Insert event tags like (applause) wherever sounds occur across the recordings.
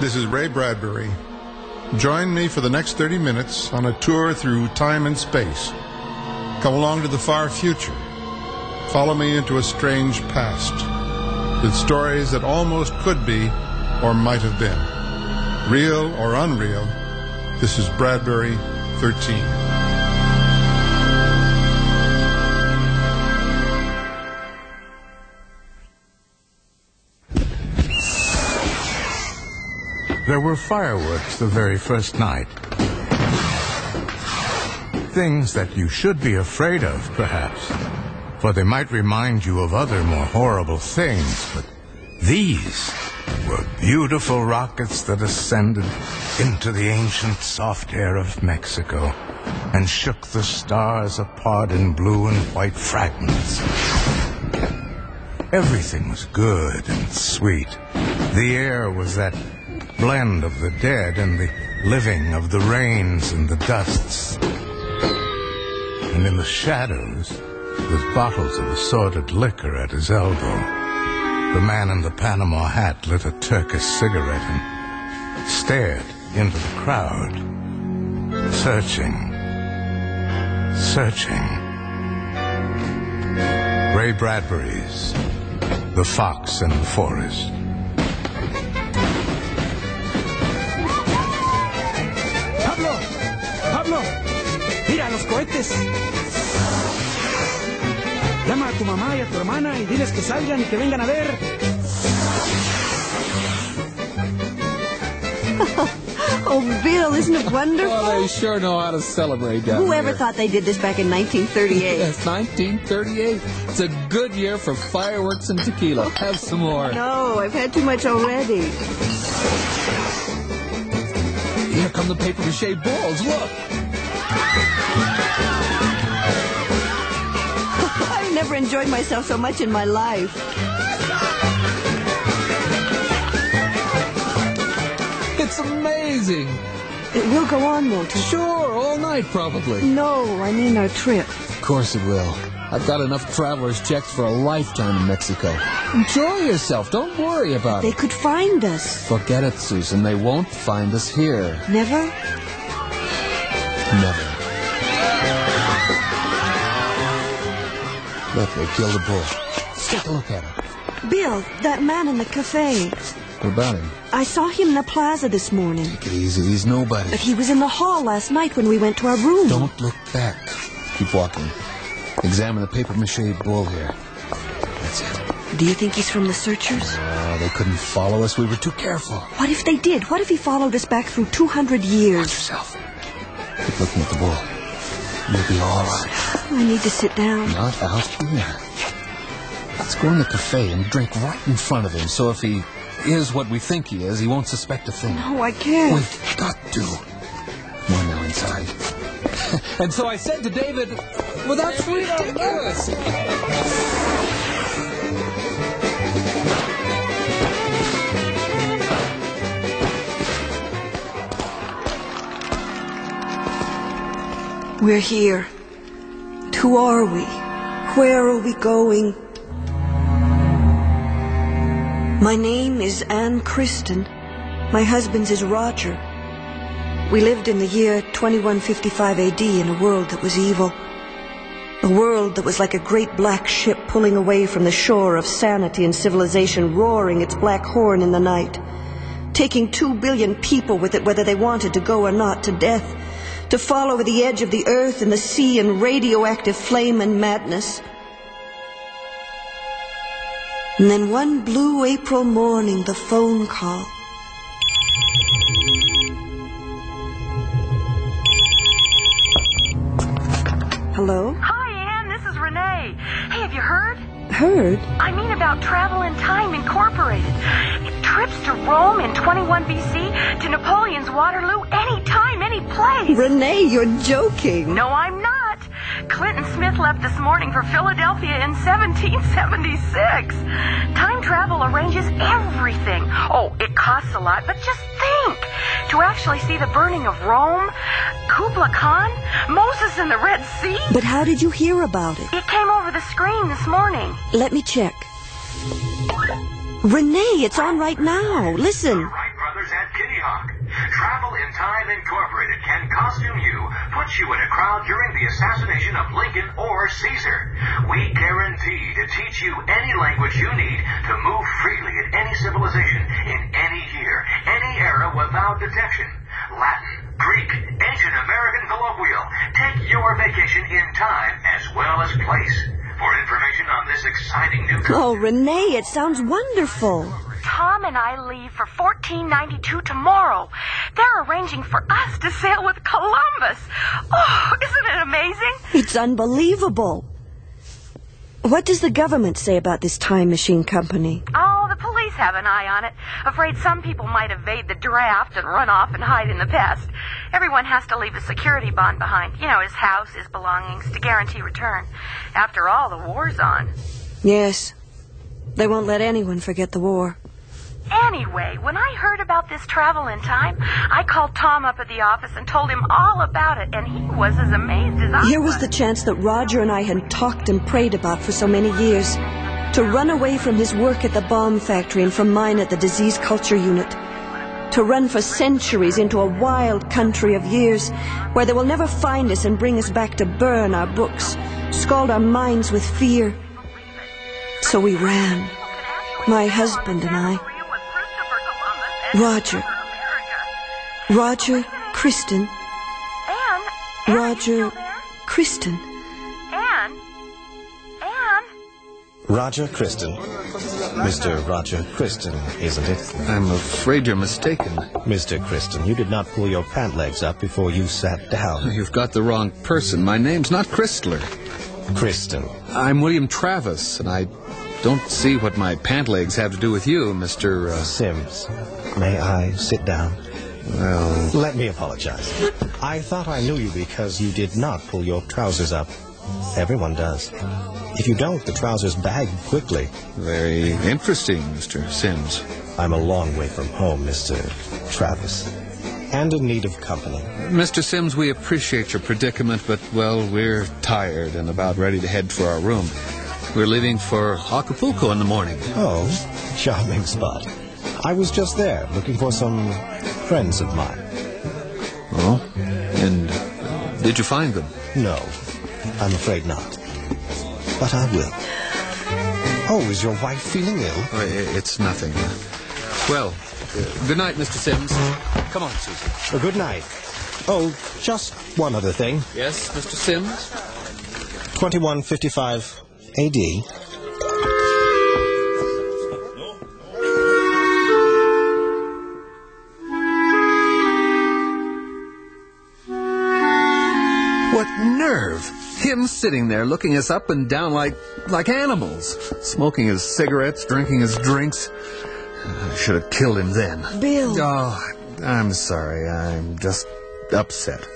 This is Ray Bradbury. Join me for the next 30 minutes on a tour through time and space. Come along to the far future. Follow me into a strange past with stories that almost could be or might have been. Real or unreal, this is Bradbury 13. There were fireworks the very first night. Things that you should be afraid of, perhaps, for they might remind you of other more horrible things, but these were beautiful rockets that ascended into the ancient soft air of Mexico and shook the stars apart in blue and white fragments. Everything was good and sweet. The air was that blend of the dead and the living, of the rains and the dusts. And in the shadows, with bottles of assorted liquor at his elbow, the man in the Panama hat lit a Turkish cigarette and stared into the crowd, searching, searching. Ray Bradbury's The Fox and the Forest. Mira los cohetes. Llama a tu mamá y a tu hermana y diles que salgan y que vengan a ver. (laughs) Oh, Bill, isn't it wonderful? Well, they sure know how to celebrate down Whoever here. thought they did this back in 1938? Yes, 1938. It's a good year for fireworks and tequila. Have some more. No, I've had too much already. Here come the paper mache balls. Look. (laughs) I've never enjoyed myself so much in my life. It's amazing. It will go on, won't? Sure, all night probably. No, I mean our trip. Of course it will. I've got enough traveler's checks for a lifetime in Mexico. Enjoy yourself. Don't worry about They it. They could find us. Forget it, Susan. They won't find us here. Never? Never. Look, they killed a bull. Let's take a look at him. Bill, that man in the cafe. What about him? I saw him in the plaza this morning. Take it easy. He's nobody. But he was in the hall last night when we went to our room. Don't look back. Keep walking. Examine the paper mache bull here. That's it. Do you think he's from the searchers? Oh, they couldn't follow us. We were too careful. What if they did? What if he followed us back through 200 Watch years? yourself. Keep looking at the bull. You'll be all right. I need to sit down. Not out here. Let's go in the cafe and drink right in front of him, so if he is what we think he is, he won't suspect a thing. No, I can't. We've got to. We're now inside. (laughs) and so I said to David, without ridiculous. We're here. Who are we? Where are we going? My name is Anne Kristen. My husband's is Roger. We lived in the year 2155 AD in a world that was evil. A world that was like a great black ship pulling away from the shore of sanity and civilization, roaring its black horn in the night. Taking two billion people with it, whether they wanted to go or not, to death to fall over the edge of the earth and the sea in radioactive flame and madness. And then one blue April morning, the phone call. Hello? Hi, Anne. This is Renee. Hey, have you heard? Heard? I mean about Travel in Time Incorporated. Trips to Rome in 21 BC, to Napoleon's Waterloo, anytime, any place. Renee, you're joking. No, I'm not. Clinton Smith left this morning for Philadelphia in 1776. Time travel arranges everything. Oh, it costs a lot, but just think. To actually see the burning of Rome, Kubla Khan, Moses in the Red Sea. But how did you hear about it? It came over the screen this morning. Let me check. Renee, it's on right now. Listen. Wright brothers had Hawk. Travel in Time Incorporated can costume you, put you in a crowd during the assassination of Lincoln or Caesar. We guarantee to teach you any language you need to move freely in any civilization, in any year, any era without detection. Latin, Greek, ancient American colloquial. Take your vacation in time as well as place. For information on this exciting new Oh, Renee, it sounds wonderful. Tom and I leave for 1492 tomorrow. They're arranging for us to sail with Columbus. Oh, isn't it amazing? It's unbelievable. What does the government say about this time machine company? Oh, the police have an eye on it. Afraid some people might evade the draft and run off and hide in the past. Everyone has to leave a security bond behind. You know, his house, his belongings, to guarantee return. After all, the war's on. Yes. They won't let anyone forget the war. Anyway, when I heard about this travel in time, I called Tom up at the office and told him all about it, and he was as amazed as I was. Here was the chance that Roger and I had talked and prayed about for so many years. To run away from his work at the bomb factory and from mine at the disease culture unit. To run for centuries into a wild country of years where they will never find us and bring us back to burn our books, scald our minds with fear. So we ran. My husband and I. Roger. Roger, Kristen. Roger, Kristen. Roger Kristen. Mr. Roger Kristen, isn't it? I'm afraid you're mistaken. Mr. Kristen, you did not pull your pant legs up before you sat down. You've got the wrong person. My name's not Christler. Kristen. I'm William Travis, and I don't see what my pant legs have to do with you, Mr. Uh, Sims. May I sit down? well, Let me apologize. I thought I knew you because you did not pull your trousers up. Everyone does. If you don't, the trousers bag quickly. very interesting, Mr. Sims. I'm a long way from home, Mr. Travis. And in need of company. Mr. Sims, we appreciate your predicament, but, well, we're tired and about ready to head for our room. We're leaving for Acapulco in the morning. Oh, charming spot. I was just there looking for some friends of mine. Oh? And did you find them? No, I'm afraid not. But I will. Oh, is your wife feeling ill? Oh, It's nothing. Well, uh, good night, Mr. Sims. Come on, Susan. Uh, good night. Oh, just one other thing. Yes, Mr. Sims? 2155 AD. Him sitting there looking us up and down like like animals, smoking his cigarettes, drinking his drinks. I should have killed him then. Bill. Oh, I'm sorry. I'm just upset.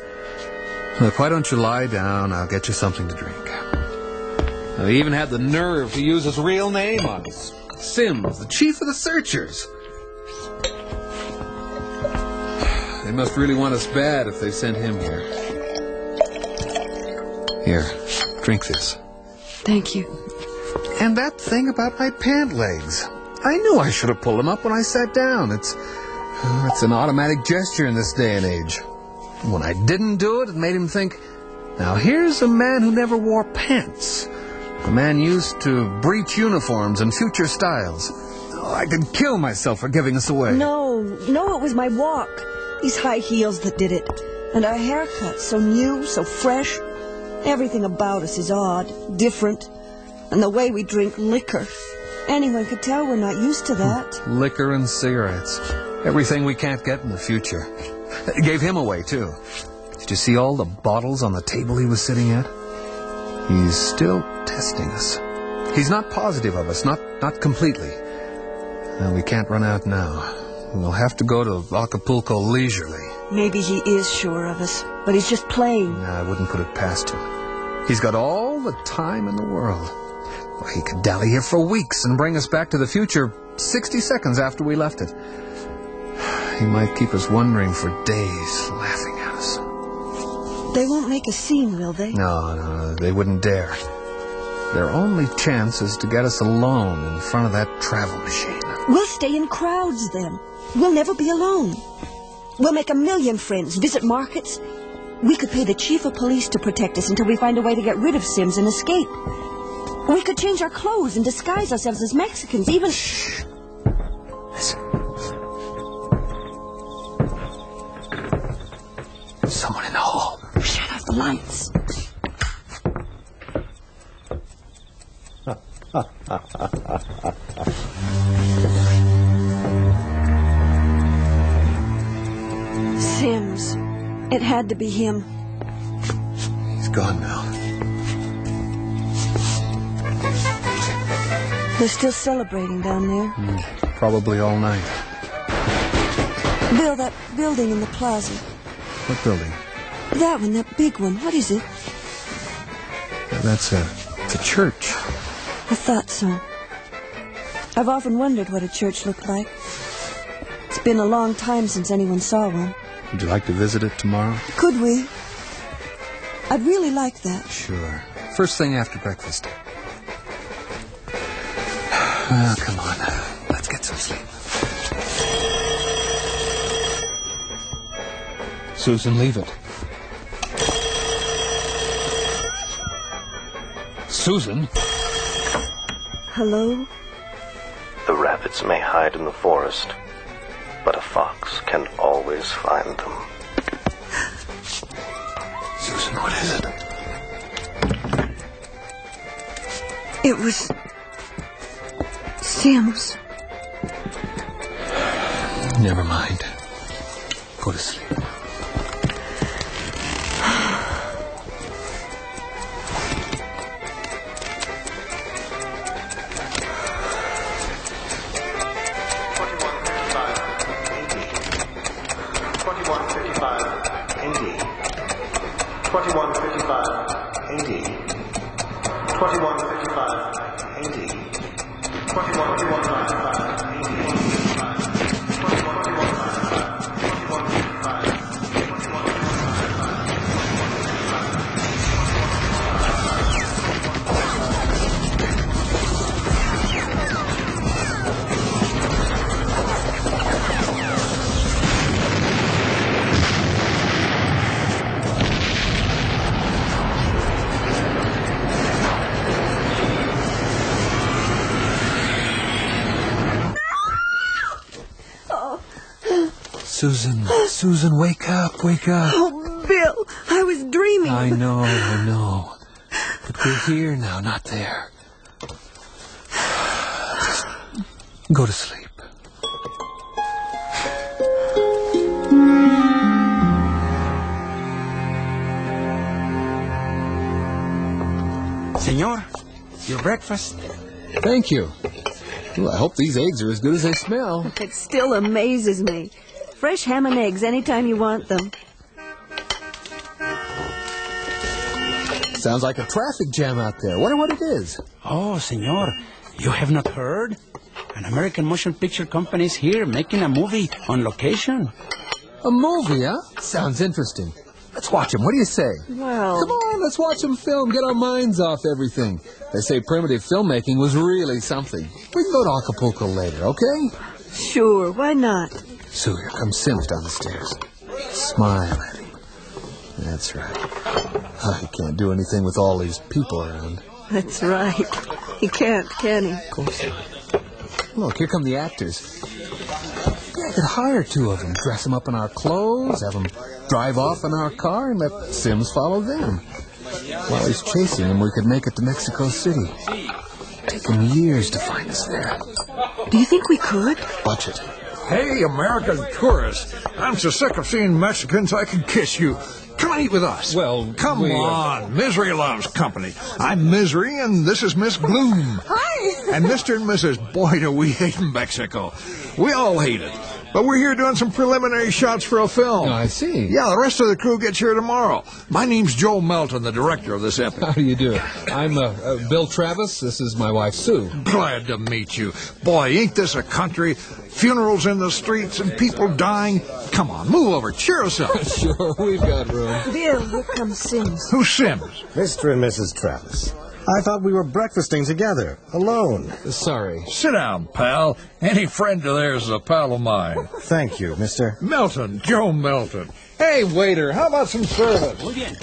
Look, why don't you lie down? I'll get you something to drink. Now, he even had the nerve to use his real name on us. Sims, the chief of the searchers. They must really want us bad if they sent him here. Here, drink this. Thank you. And that thing about my pant legs. I knew I should have pulled them up when I sat down. It's it's an automatic gesture in this day and age. When I didn't do it, it made him think, now here's a man who never wore pants. A man used to breech uniforms and future styles. Oh, I could kill myself for giving us away. No, no, it was my walk. These high heels that did it. And our haircuts, so new, so fresh. Everything about us is odd, different. And the way we drink liquor. Anyone could tell we're not used to hmm. that. Liquor and cigarettes. Everything we can't get in the future. It Gave him away, too. Did you see all the bottles on the table he was sitting at? He's still testing us. He's not positive of us, not, not completely. And we can't run out now. We'll have to go to Acapulco leisurely. Maybe he is sure of us, but he's just playing. I wouldn't put it past him. He's got all the time in the world. Well, he could dally here for weeks and bring us back to the future 60 seconds after we left it. (sighs) He might keep us wondering for days, laughing at us. They won't make a scene, will they? No, no, they wouldn't dare. Their only chance is to get us alone in front of that travel machine. We'll stay in crowds then. We'll never be alone. We'll make a million friends, visit markets. We could pay the chief of police to protect us until we find a way to get rid of Sims and escape. We could change our clothes and disguise ourselves as Mexicans, even. Listen. Someone in the hall. Shut off the lights. (laughs) Sims. It had to be him. He's gone now. They're still celebrating down there. Hmm. Probably all night. Bill, that building in the plaza. What building? That one, that big one. What is it? That's a, it's a church. I thought so. I've often wondered what a church looked like. It's been a long time since anyone saw one. Would you like to visit it tomorrow? Could we? I'd really like that. Sure. First thing after breakfast. Well, come on. Let's get some sleep. Susan, leave it. Susan? Hello? The rabbits may hide in the forest, but a fox can always find them. Susan, what is it? It was. Sims. Never mind. Go to sleep. 2155 AD, 2155 Susan, Susan, wake up, wake up. Oh, Bill, I was dreaming. I know, I know. But we're here now, not there. Just go to sleep. Senor, your breakfast. Thank you. Ooh, I hope these eggs are as good as they smell. It still amazes me. Fresh ham and eggs anytime you want them. Sounds like a traffic jam out there. Wonder what it is. Oh, senor, you have not heard? An American motion picture company is here making a movie on location. A movie, huh? Sounds interesting. Let's watch them. What do you say? Well, Come on, let's watch them film. Get our minds off everything. They say primitive filmmaking was really something. We can go to Acapulco later, okay? sure, why not? Sue, here comes Sims down the stairs. Smile at him. That's right. Oh, he can't do anything with all these people around. That's right. He can't, can he? Of course not. Look, here come the actors. Yeah, I could hire two of them, dress them up in our clothes, have them drive off in our car, and let Sims follow them. While he's chasing them, we could make it to Mexico City. Take him years to find us there. Do you think we could? Watch it. Hey, American tourists. I'm so sick of seeing Mexicans I can kiss you. Come and eat with us. Well, come we, uh, on. Misery loves company. I'm Misery, and this is Miss Gloom. Hi. And Mr. and Mrs. Boy, do we hate Mexico. We all hate it. But we're here doing some preliminary shots for a film. Oh, I see. Yeah, the rest of the crew gets here tomorrow. My name's Joe Melton, the director of this epic. (laughs) How do you do? I'm uh, uh, Bill Travis. This is my wife, Sue. Glad to meet you. Boy, ain't this a country? Funerals in the streets and people dying. Come on, move over. Cheer us up. (laughs) sure, we've got room. Bill, here comes Sims. Who's Sims? Mr. and Mrs. Travis. I thought we were breakfasting together, alone. Sorry. Sit down, pal. Any friend of theirs is a pal of mine. Thank you, Mr. Melton, Joe Melton. Hey, waiter, how about some service? Muy bien.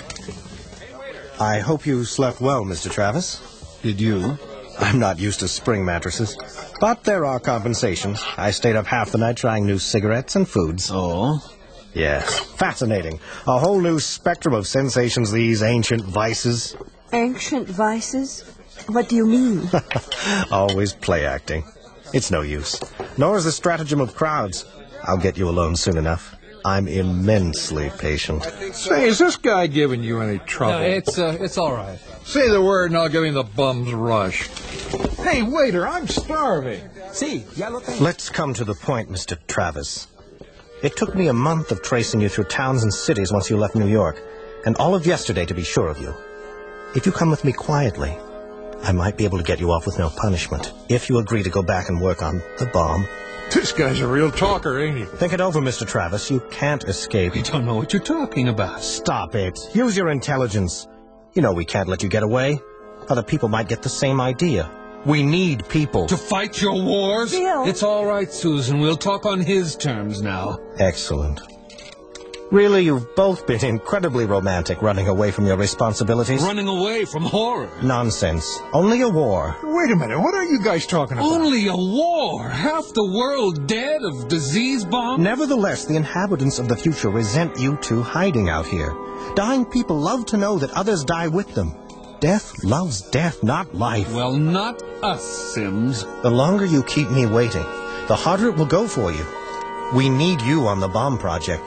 I hope you slept well, Mr. Travis. Did you? I'm not used to spring mattresses, but there are compensations. I stayed up half the night trying new cigarettes and foods. Oh? Yes, fascinating. A whole new spectrum of sensations, these ancient vices. Ancient vices? What do you mean? (laughs) Always play acting. It's no use. Nor is the stratagem of crowds. I'll get you alone soon enough. I'm immensely patient. Say, is this guy giving you any trouble? No, it's, uh, it's all right. Say the word and I'll give him the bum's rush. Hey, waiter, I'm starving. Sí, ya lo tengo. Let's come to the point, Mr. Travis. It took me a month of tracing you through towns and cities once you left New York, and all of yesterday to be sure of you. If you come with me quietly, I might be able to get you off with no punishment, if you agree to go back and work on the bomb. This guy's a real talker, ain't he? Think it over, Mr. Travis. You can't escape. I don't know what you're talking about. Stop it. Use your intelligence. You know we can't let you get away. Other people might get the same idea. We need people. To fight your wars? Bill. It's all right, Susan. We'll talk on his terms now. Excellent. Really, you've both been incredibly romantic running away from your responsibilities. Running away from horror. Nonsense. Only a war. Wait a minute, what are you guys talking about? Only a war. Half the world dead of disease bomb. Nevertheless, the inhabitants of the future resent you two hiding out here. Dying people love to know that others die with them. Death loves death, not life. Well, not us, Sims. The longer you keep me waiting, the harder it will go for you. We need you on the bomb project.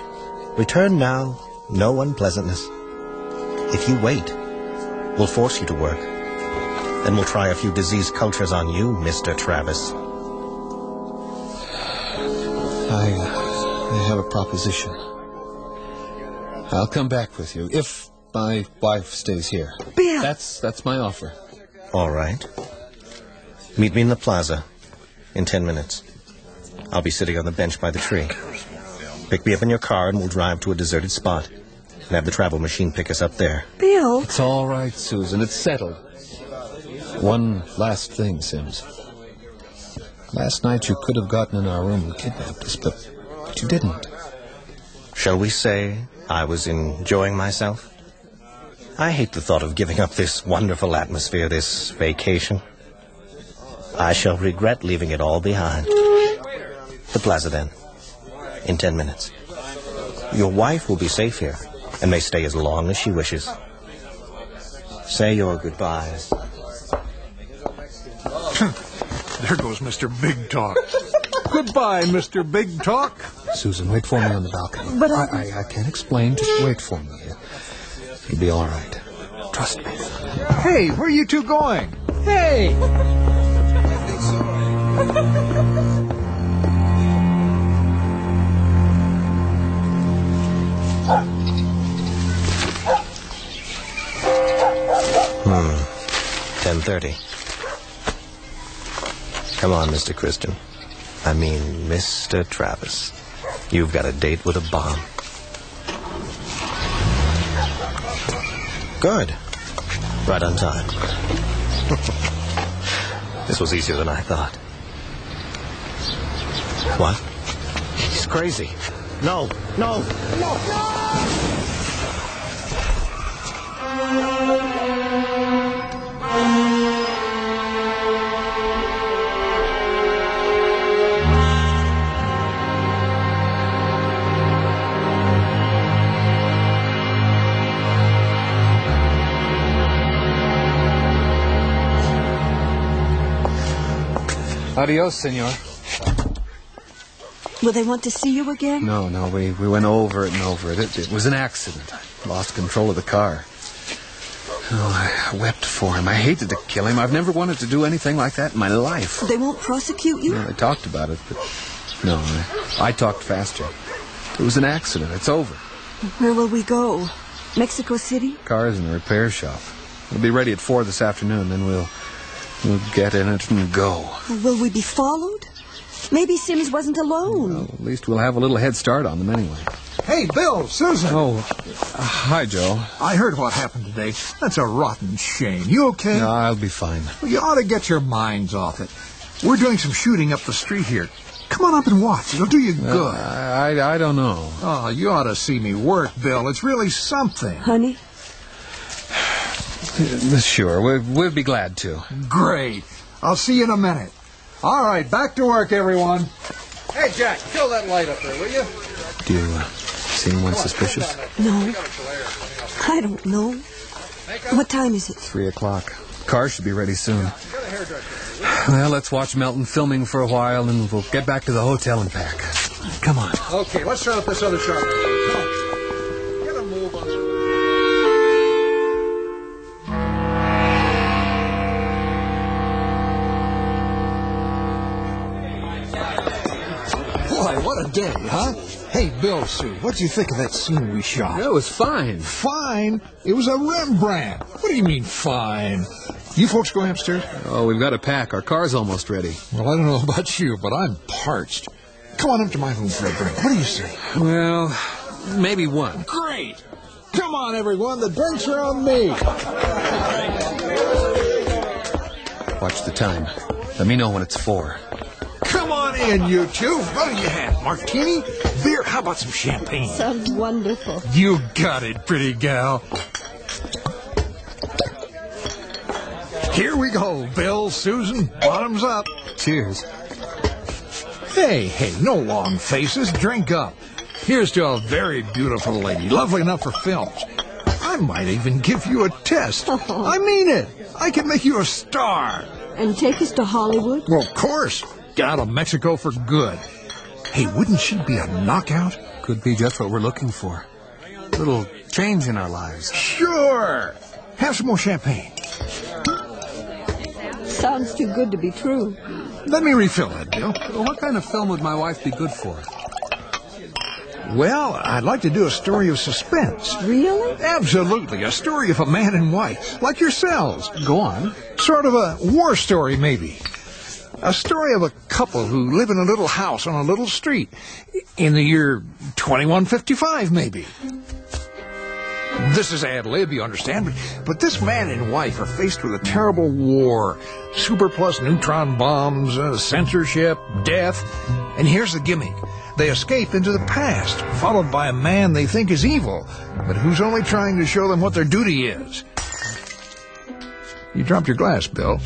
Return now, no unpleasantness. If you wait, we'll force you to work. Then we'll try a few disease cultures on you, Mr. Travis. I, uh, I have a proposition. I'll come back with you if my wife stays here. Bill! That's that's my offer. All right. Meet me in the plaza in ten minutes. I'll be sitting on the bench by the tree. Pick me up in your car and we'll drive to a deserted spot and have the travel machine pick us up there. Bill! It's all right, Susan. It's settled. One last thing, Sims. Last night you could have gotten in our room and kidnapped us, but, but you didn't. Shall we say I was enjoying myself? I hate the thought of giving up this wonderful atmosphere, this vacation. I shall regret leaving it all behind. The plaza then. In ten minutes. Your wife will be safe here and may stay as long as she wishes. Say your goodbyes. (laughs) There goes Mr. Big Talk. Goodbye, Mr. Big Talk. Susan, wait for me on the balcony. But I, I, I can't explain. Just wait for me. It'll be all right. Trust me. Hey, where are you two going? Hey! (laughs) Hmm. Come on, Mr. Kristen. I mean, Mr. Travis. You've got a date with a bomb. Good. Right on time. (laughs) this was easier than I thought. What? He's crazy. No, No, no, no! Adios, senor. Will they want to see you again? No, no, we, we went over it and over it. it. It was an accident. I lost control of the car. Oh, I wept for him. I hated to kill him. I've never wanted to do anything like that in my life. They won't prosecute you? Well, they talked about it, but no, I, I talked faster. It was an accident. It's over. Where will we go? Mexico City? Car's in the repair shop. We'll be ready at four this afternoon. Then we'll we'll get in it and go. Will we be followed? Maybe Sims wasn't alone. At least we'll have a little head start on them anyway. Hey, Bill, Susan. Oh, uh, hi, Joe. I heard what happened today. That's a rotten shame. You okay? No, I'll be fine. Well, you ought to get your minds off it. We're doing some shooting up the street here. Come on up and watch. It'll do you good. I, I, I don't know. Oh, you ought to see me work, Bill. It's really something. Honey? Sure, we, we'll be glad to. Great. I'll see you in a minute. All right, back to work, everyone. Hey, Jack, kill that light up there, will you? Do you uh, see anyone suspicious? No. I don't know. What time is it? Three o'clock. Car should be ready soon. Well, let's watch Melton filming for a while, and we'll get back to the hotel and pack. Come on. Okay, let's start up this other shot. Hey, Bill, Sue, what do you think of that scene we shot? It was fine. Fine. It was a Rembrandt. What do you mean, fine? You folks going upstairs? Oh, we've got to pack. Our car's almost ready. Well, I don't know (laughs) about you, but I'm parched. Come on up to my room for a drink. What do you say? Well, maybe one. Great. Come on, everyone. The drinks are on me. Watch the time. Let me know when it's four. Come on in, you two. What do you have? Martini? Beer? How about some champagne? Sounds wonderful. You got it, pretty gal. Here we go, Bill, Susan. Bottoms up. Cheers. Hey, hey, no long faces. Drink up. Here's to a very beautiful lady, lovely enough for films. I might even give you a test. Oh. I mean it. I can make you a star. And take us to Hollywood? Well, of course. Get out of Mexico for good. Hey, wouldn't she be a knockout? Could be just what we're looking for. A little change in our lives. Sure. Have some more champagne. Sounds too good to be true. Let me refill it, Bill. What kind of film would my wife be good for? Well, I'd like to do a story of suspense. Really? Absolutely. A story of a man and wife, like yourselves. Go on. Sort of a war story, maybe. A story of a couple who live in a little house on a little street in the year 2155, maybe. This is ad lib, you understand, but, but this man and wife are faced with a terrible war. Super plus neutron bombs, uh, censorship, death. And here's the gimmick. They escape into the past, followed by a man they think is evil, but who's only trying to show them what their duty is. You dropped your glass, Bill.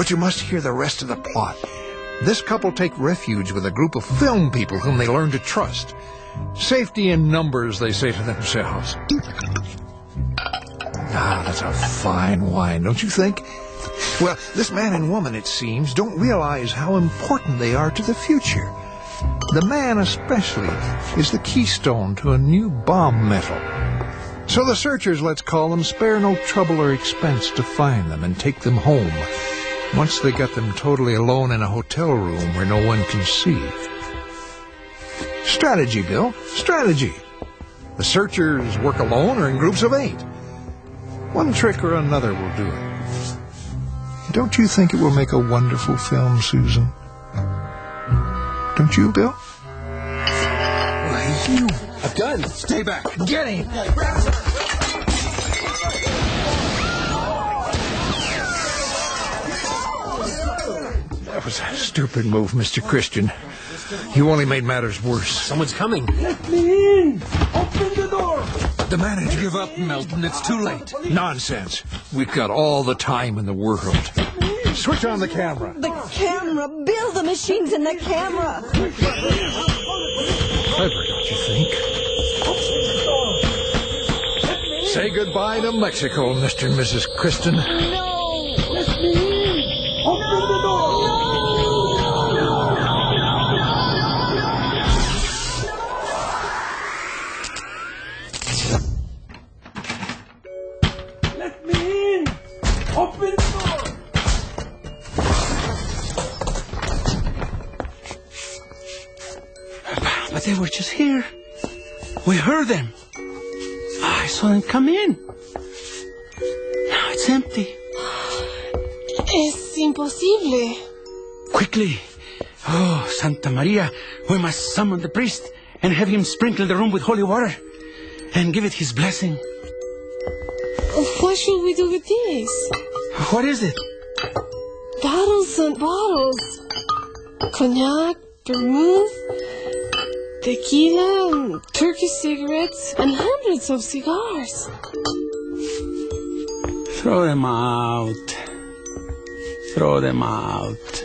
But you must hear the rest of the plot. This couple take refuge with a group of film people whom they learn to trust. Safety in numbers, they say to themselves. Ah, that's a fine wine, don't you think? Well, this man and woman, it seems, don't realize how important they are to the future. The man, especially, is the keystone to a new bomb metal. So the searchers, let's call them, spare no trouble or expense to find them and take them home. Once they get them totally alone in a hotel room where no one can see. Strategy, Bill. Strategy. The searchers work alone or in groups of eight. One trick or another will do it. Don't you think it will make a wonderful film, Susan? Don't you, Bill? You, a gun. Stay back. Get him! That was a stupid move, Mr. Kristen. You only made matters worse. Someone's coming. Let me in! Open the door! The manager. Give up, Melton. It's too late. Nonsense. We've got all the time in the world. Switch on the camera. The camera! Bill, the machine's in the camera! Clever, don't you think? Say goodbye to Mexico, Mr. and Mrs. Kristen. No! Maria, we must summon the priest and have him sprinkle the room with holy water and give it his blessing. What should we do with these? What is it? Bottles and bottles. Cognac, vermouth, tequila, and Turkish cigarettes, and hundreds of cigars. Throw them out. Throw them out.